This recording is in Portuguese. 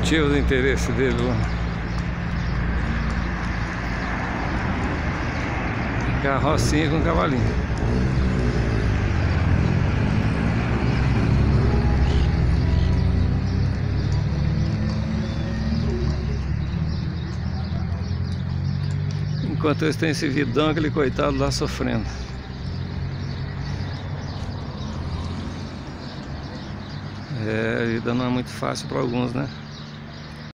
motivo do interesse dele. Carrocinha com cavalinho. Enquanto eles têm esse vidão, aquele coitado lá sofrendo. É, a vida não é muito fácil para alguns, né?